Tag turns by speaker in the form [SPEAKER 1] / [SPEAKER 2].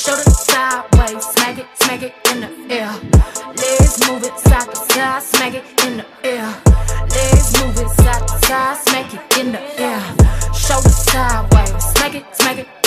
[SPEAKER 1] shoulder sideways, smack it, smack it in the air. Legs move it side to side, smack it in the air. Legs move it side to side, smack it in the air. Shoulder sideways, smack it, smack it